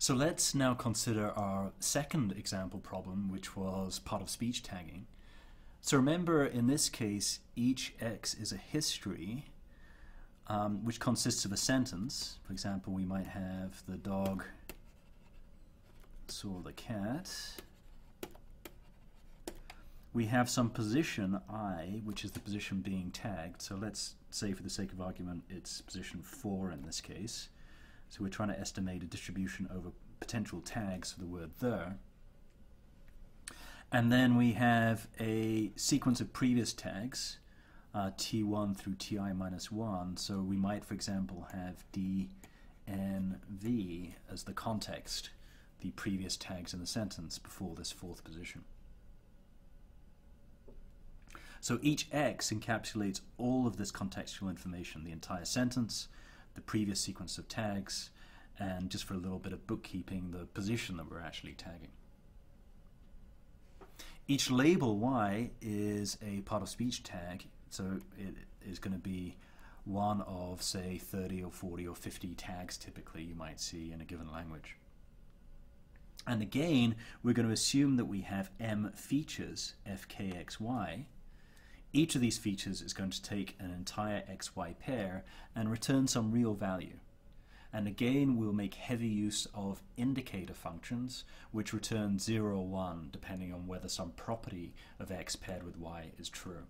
So let's now consider our second example problem, which was part of speech tagging. So remember, in this case, each x is a history um, which consists of a sentence. For example, we might have the dog saw the cat. We have some position i, which is the position being tagged. So let's say, for the sake of argument, it's position 4 in this case. So we're trying to estimate a distribution over potential tags for the word there. And then we have a sequence of previous tags, uh, t1 through ti minus 1. So we might, for example, have dnv as the context, the previous tags in the sentence before this fourth position. So each x encapsulates all of this contextual information, the entire sentence, the previous sequence of tags, and just for a little bit of bookkeeping, the position that we're actually tagging. Each label y is a part of speech tag, so it is going to be one of, say, 30 or 40 or 50 tags typically you might see in a given language. And again, we're going to assume that we have m features, fkxy, each of these features is going to take an entire xy pair and return some real value. And again, we'll make heavy use of indicator functions, which return 0 or 1, depending on whether some property of x paired with y is true.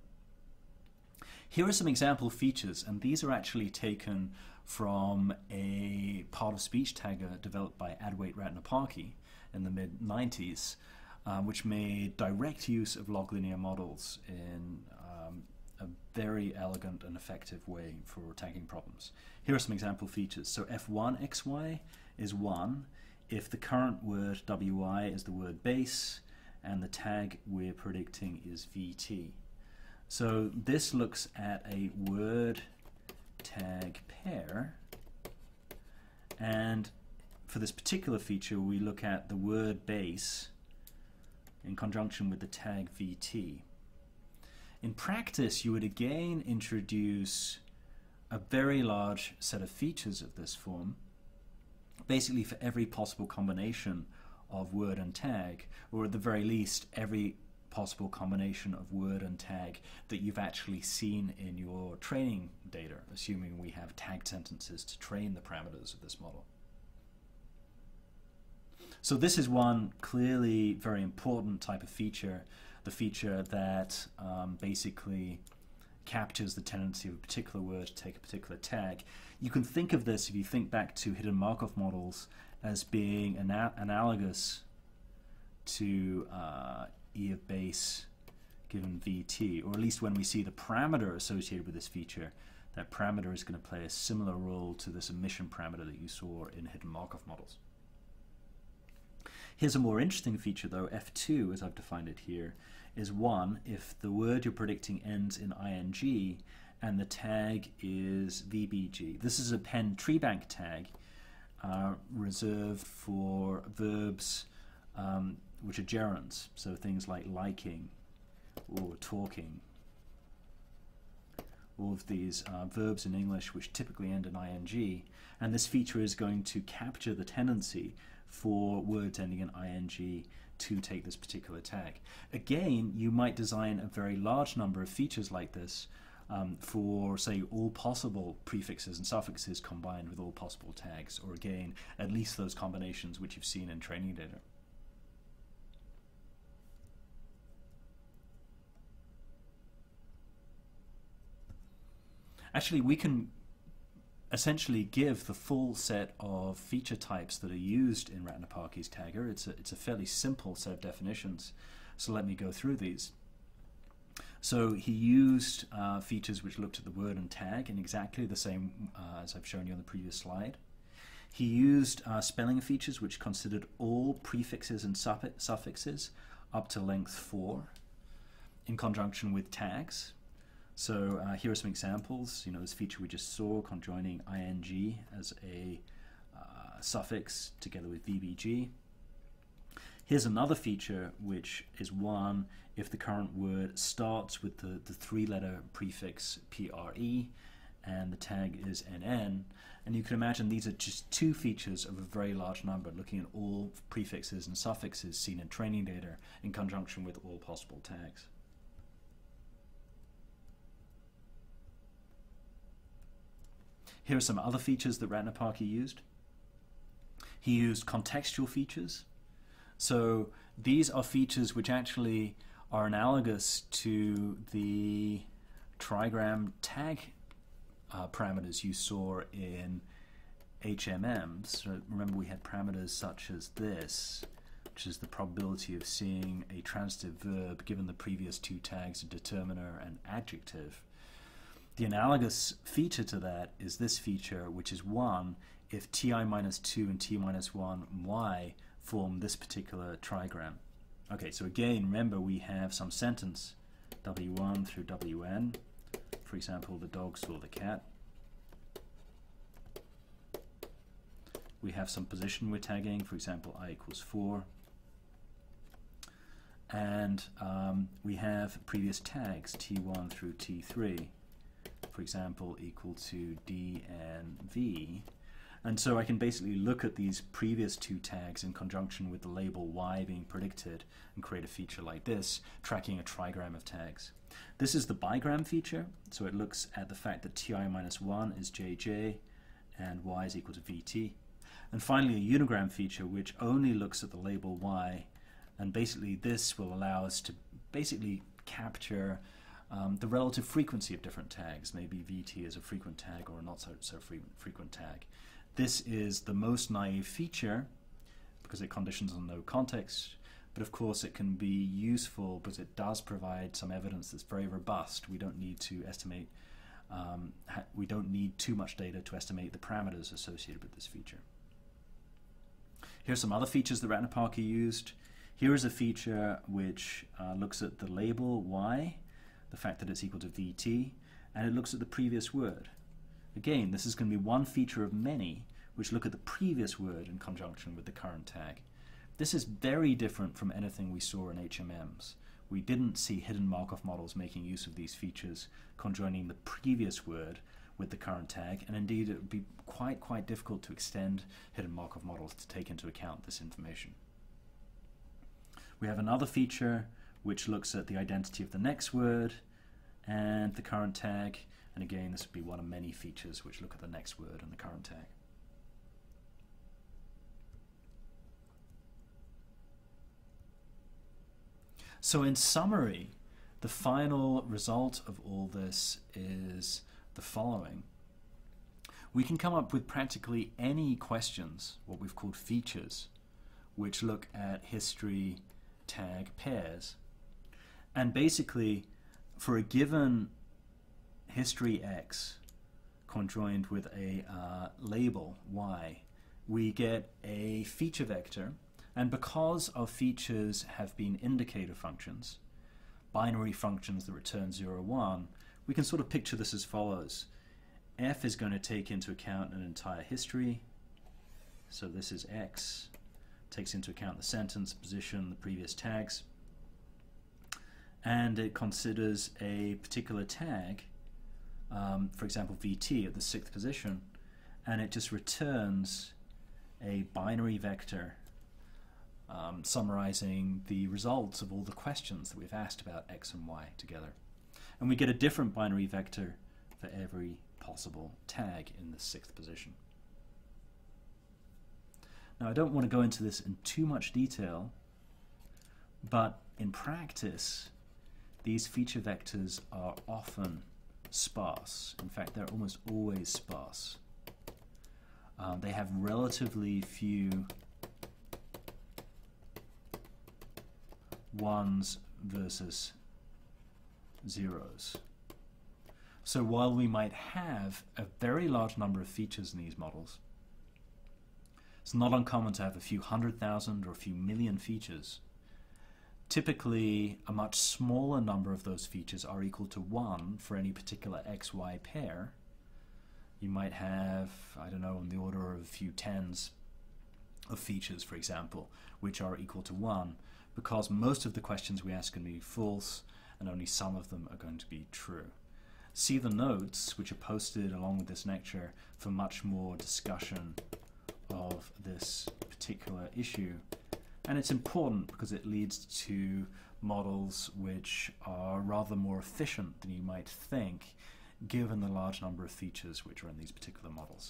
Here are some example features, and these are actually taken from a part of speech tagger developed by Adwait Ratnaparkhi in the mid-90s, um, which made direct use of log linear models in um, a very elegant and effective way for tagging problems. Here are some example features. So f1xy is 1 if the current word wi is the word base and the tag we're predicting is vt. So this looks at a word tag pair and for this particular feature we look at the word base in conjunction with the tag vt. In practice, you would again introduce a very large set of features of this form, basically for every possible combination of word and tag, or at the very least, every possible combination of word and tag that you've actually seen in your training data, assuming we have tagged sentences to train the parameters of this model. So this is one clearly very important type of feature the feature that um, basically captures the tendency of a particular word to take a particular tag. You can think of this, if you think back to hidden Markov models, as being ana analogous to uh, E of base given VT, or at least when we see the parameter associated with this feature, that parameter is going to play a similar role to this emission parameter that you saw in hidden Markov models. Here's a more interesting feature though, F2 as I've defined it here, is 1 if the word you're predicting ends in ing and the tag is VBG. This is a Penn treebank tag uh, reserved for verbs um, which are gerunds, so things like liking or talking. All of these uh, verbs in English which typically end in ing, and this feature is going to capture the tendency for words ending in ing to take this particular tag. Again, you might design a very large number of features like this um, for, say, all possible prefixes and suffixes combined with all possible tags, or again, at least those combinations which you've seen in training data. Actually, we can essentially give the full set of feature types that are used in Ratnaparkhi's tagger. It's a, it's a fairly simple set of definitions, so let me go through these. So he used uh, features which looked at the word and tag in exactly the same uh, as I've shown you on the previous slide. He used uh, spelling features which considered all prefixes and suffixes up to length 4 in conjunction with tags. So uh, here are some examples. You know, this feature we just saw, conjoining ing as a uh, suffix together with VBG. Here's another feature, which is one if the current word starts with the, the three-letter prefix PRE and the tag is nn. And you can imagine these are just two features of a very large number, looking at all prefixes and suffixes seen in training data in conjunction with all possible tags. Here are some other features that Ratnaparkhi used. He used contextual features. So these are features which actually are analogous to the trigram tag uh, parameters you saw in HMMs. So remember we had parameters such as this, which is the probability of seeing a transitive verb given the previous two tags, a determiner and adjective. The analogous feature to that is this feature, which is 1 if ti minus 2 and t minus 1 y form this particular trigram. Okay, so again, remember we have some sentence, w1 through wn. For example, the dog saw the cat. We have some position we're tagging, for example, i equals 4. And um, we have previous tags, t1 through t3 for example, equal to d and v. And so I can basically look at these previous two tags in conjunction with the label y being predicted and create a feature like this, tracking a trigram of tags. This is the bigram feature, so it looks at the fact that ti minus 1 is jj and y is equal to vt. And finally a unigram feature which only looks at the label y and basically this will allow us to basically capture um, the relative frequency of different tags. Maybe VT is a frequent tag or a not so, so frequent tag. This is the most naive feature because it conditions on no context, but of course it can be useful because it does provide some evidence that's very robust. We don't need to estimate, um, we don't need too much data to estimate the parameters associated with this feature. Here's some other features that Ratnaparkhi used. Here is a feature which uh, looks at the label y the fact that it's equal to VT, and it looks at the previous word. Again, this is going to be one feature of many which look at the previous word in conjunction with the current tag. This is very different from anything we saw in HMMs. We didn't see hidden Markov models making use of these features, conjoining the previous word with the current tag, and indeed it would be quite, quite difficult to extend hidden Markov models to take into account this information. We have another feature which looks at the identity of the next word and the current tag. And again, this would be one of many features which look at the next word and the current tag. So in summary, the final result of all this is the following. We can come up with practically any questions, what we've called features, which look at history tag pairs. And basically, for a given history x conjoined with a uh, label y, we get a feature vector. And because our features have been indicator functions, binary functions that return 0, 1, we can sort of picture this as follows. f is going to take into account an entire history. So this is x, takes into account the sentence, position, the previous tags and it considers a particular tag, um, for example VT at the sixth position, and it just returns a binary vector um, summarizing the results of all the questions that we've asked about x and y together. And we get a different binary vector for every possible tag in the sixth position. Now I don't want to go into this in too much detail, but in practice, these feature vectors are often sparse. In fact, they're almost always sparse. Um, they have relatively few ones versus zeros. So while we might have a very large number of features in these models, it's not uncommon to have a few hundred thousand or a few million features Typically, a much smaller number of those features are equal to 1 for any particular xy pair. You might have, I don't know, on the order of a few tens of features, for example, which are equal to 1, because most of the questions we ask can be false and only some of them are going to be true. see the notes which are posted along with this lecture for much more discussion of this particular issue. And it's important because it leads to models which are rather more efficient than you might think given the large number of features which are in these particular models.